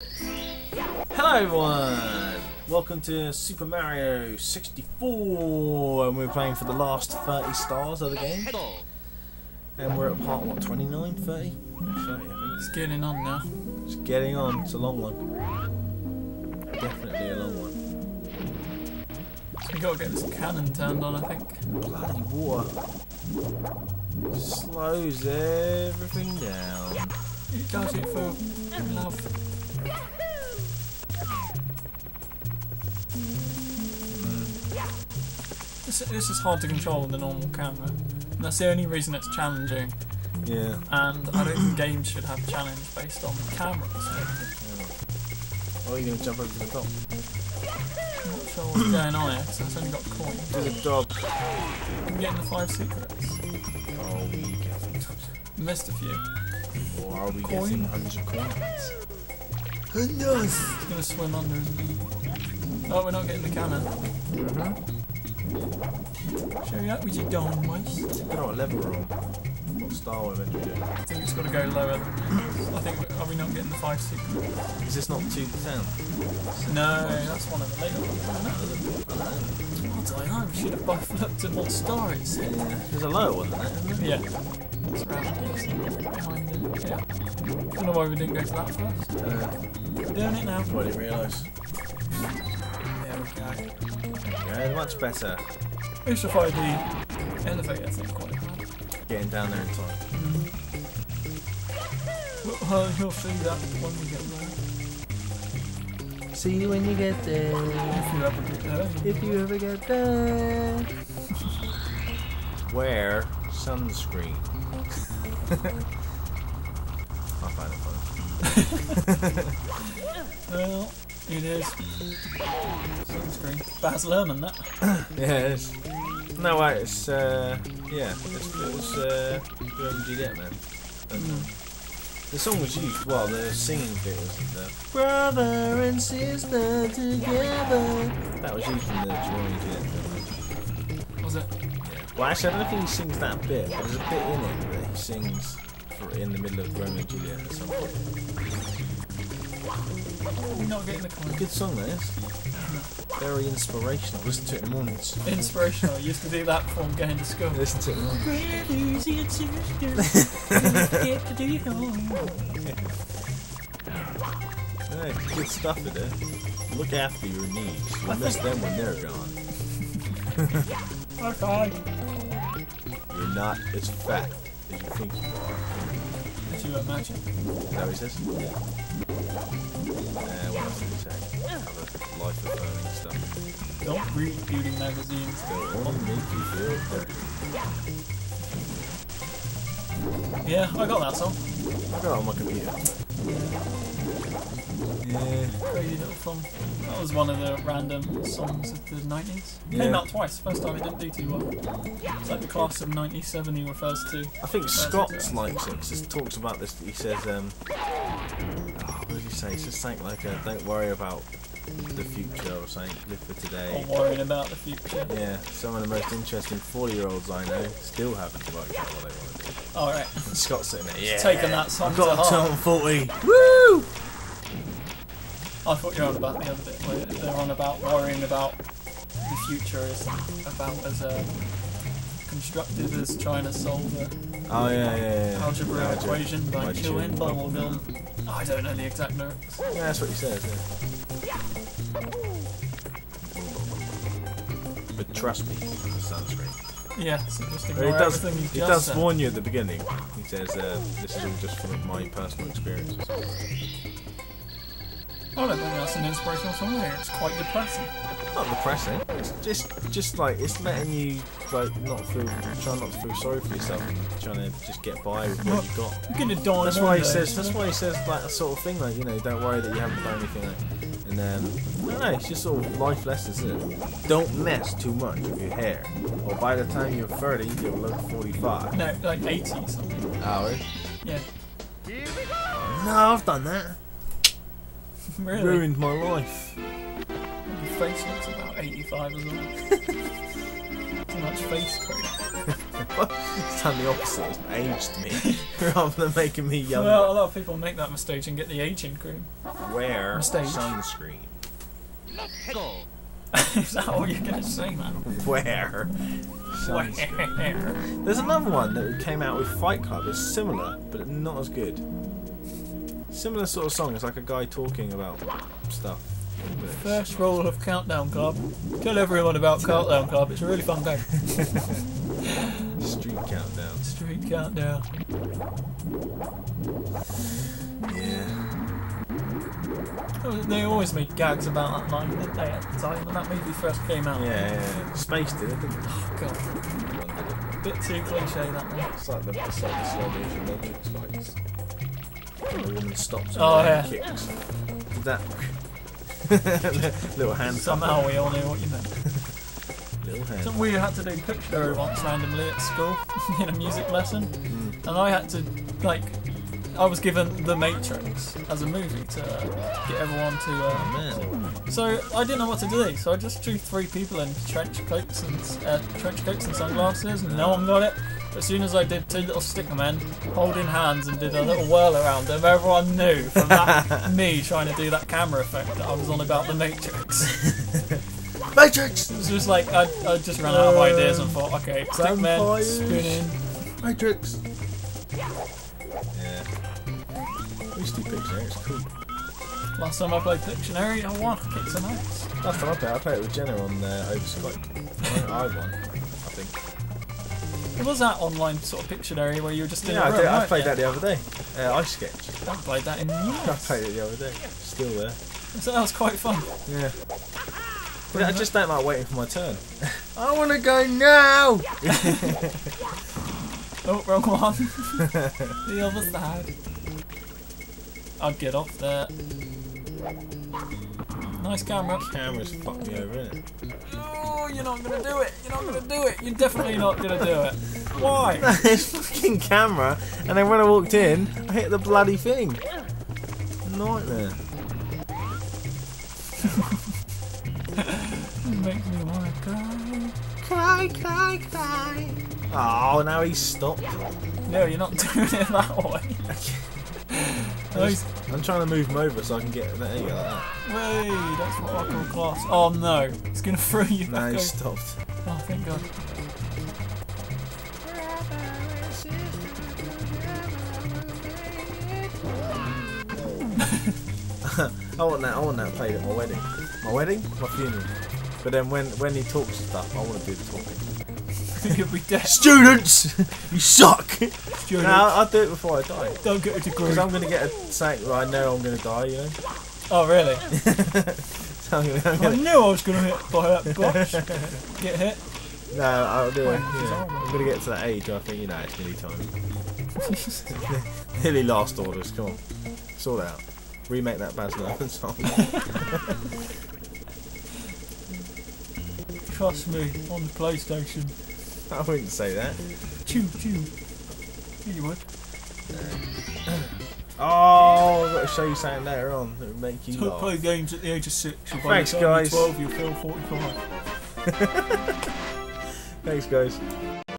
Hello everyone! Welcome to Super Mario 64 and we're playing for the last 30 stars of the game. And we're at part what, 29? 30? 30 I think. It's getting on now. It's getting on, it's a long one. Definitely a long one. We gotta get this cannon turned on, I think. Bloody water. Slows everything down. It does it for love. This, this is hard to control with the normal camera. And that's the only reason it's challenging. Yeah. And I don't think games should have challenge based on cameras. Oh, you're gonna jump over the top. I'm not sure what's going on here, because it's only got coins. To the dog. I'm getting the five secrets. Are we getting Missed a few. Or are we Coin? getting 100 coins? Who knows? It's gonna swim under, isn't it? Oh, we're not getting the cannon. Mm-hmm. Show that with your dome waist. Got a level room. What star we're meant to do? I think it's got to go lower. I think, are we not getting the five secrets? Is this not 2 to 10? No, that's one of the later ones. I don't know, we should have both looked at what star it's in. There's a lower one than that, isn't there? Yeah. It's around here, behind it. Yeah. Don't know why we didn't go to that first. Uh, We're doing it now. I didn't realise. There we go. Yeah, much better. We should find the elevator thing quite hard. Getting down there in time. Well, uh, you'll see that when we get there. See you when you get there. If you ever get there. If you ever get there. Wear sunscreen. I'll find it funny. Well, it is. Sunscreen. Baz Luhrmann, that. Yeah, it is. No, wait, it's, uh, yeah, it's, it was, uh, Romeo Juliet, man. The song was used, well, the singing bit was the Brother and sister together. That was used in the and Was it? Yeah. Well, actually, I don't think he sings that bit, but there's a bit in it that he sings for, in the middle of Romeo and Juliet at some point. We're not getting the comment. Good song, that is. Very inspirational. Listen to it in the mornings. Inspirational. I used to do that before going to school. Listen to it in mornings. Brothers get to do Yeah, good stuff in there. Look after your knees. You'll miss them when they're gone. Okay. You're not as fat as you think you are. As you imagine. Is that what he says? Uh, what else did he say? Other life affirming stuff. Don't read beauty magazines. They'll only make you feel dirty. Yeah, I got that song. I got it on my computer. Yeah. Crazy little song. That was one of the random songs of the 90s. Yeah. Came out twice. First time it didn't do too well. It's like the class of 97 he refers to. I think Scott likes it 'cause he talks about this. He says, um, oh, what did he say? He says something like, uh, "Don't worry about the future" or something. Live for today. Or worrying about the future. Yeah, some of the most interesting 40-year-olds I know still haven't worked out what they want to do. Alright. Scott's sitting there, yeah. Taking that song I've got to to heart. turn 40. Woo! I thought you were on about the other bit where they're on about worrying about the future is about as uh, constructive as trying to solve a Oh yeah, yeah, yeah. algebra Algebra. equation by By chewing chewing bubblegum. I don't know the exact notes. Yeah, that's what he says. Yeah. But trust me, the sunscreen. Yeah, so just But ignore he does. everything He does said. warn you at the beginning. He says, uh, "This is all just from my personal experiences." I don't think that's an inspirational song here. It's quite depressing. Not depressing. It's just, just like it's letting you like not feel, try not to feel sorry for yourself, trying to just get by with what you've got. You're gonna die. That's why he day, says. That's why he says like that sort of thing. Like you know, don't worry that you haven't done anything. Like, and um, I don't know. It's just sort of life lessons. Isn't it? Don't mess too much with your hair, or by the time you're 30, you'll look 45. No, like 80 something. Oh, Yeah. no, I've done that. Really? Ruined my life. Your face looks about 85 as well. Too much face cream. it's done the opposite. It's aged me rather than making me younger. Well, a lot of people make that mistake and get the aging cream. wear On stage. sunscreen. Is that all you're gonna say, man? Sunscreen. Where? There's another one that came out with Fight Club. It's similar, but not as good. Similar sort of song. It's like a guy talking about stuff. First roll of Countdown Club. Tell everyone about Countdown Club. It's a really fun game. Street Countdown. Street Countdown. Yeah. Oh, they always made gags about that line, didn't they, at the time when that movie first came out? Yeah, yeah. Space did it, didn't it? Oh, God. It. Bit too cliche, that one. It's like the, it's like the Matrix fights. When the woman stops and Oh, yeah. kicks. Did that little hand Somehow we all knew what you meant. little hand. So we had to do picture once randomly at school in a music lesson, Mm. and I had to like. I was given The Matrix as a movie to get everyone to. Oh Uh, man. so I didn't know what to do, so I just drew three people in trench coats and uh, trench coats and sunglasses, and no one got it. As soon as I did two little sticker men holding hands and did a little whirl around them, everyone knew from that me trying to do that camera effect that I was on about the Matrix. Matrix! It was just like I, I just ran out of ideas and thought, okay, stick men spinning. Matrix! Yeah. We used to do Pictionary, it's cool. Last time I played Pictionary, I won. I kicked some ass. Last time I played, I played it with Jenna on uh, over Skype. I, I won, I think. It was that online sort of Pictionary where you were just in Yeah, a I, room, did, I played you? that the other day. Uh, iSketch. I played that in I played it the other day. Still there. So that was quite fun. Yeah. But I just don't like waiting for my turn. I want to go now! Oh, wrong one. the other side. I'd get off there. Nice camera. Camera's fucked me over, innit? Oh, you're not gonna do it. You're not gonna do it. You're definitely not gonna do it. Why? this fucking camera, and then when I walked in, I hit the bloody thing. Nightmare. Make me wanna cry. Cry, cry, cry. Oh, now he's stopped. No, you're not doing it that way. No, he's- I'm trying to move him over so I can get there you go, like that. Hey, that's what I call class. Oh no, it's gonna throw you Now back he's stopped. Oh, thank God. I want that. I want that played at my wedding. My wedding, my funeral. But then when when he talks stuff, I want to do the talking. You'll be dead. Students, you suck. Student. no, I'll do it before I die. Don't get a degree. Because I'm going to get a saying where I know I'm going to die, you know. Oh, really? So I'm gonna, I'm gonna, knew I was gonna hit by that box. Get hit. no, I'll do it. Yeah. I'm going to get to that age I think, you know, it's nearly time. nearly last orders, come on. Sort out. Remake that Baz Luhrmann song. Trust me, on the PlayStation. I wouldn't say that. Chew, chew. You would. Um, oh, I've got to show you something later on that would make you Don't laugh. play games at the age of six. by Thanks, guys. 12, you'll feel 45. Thanks, guys.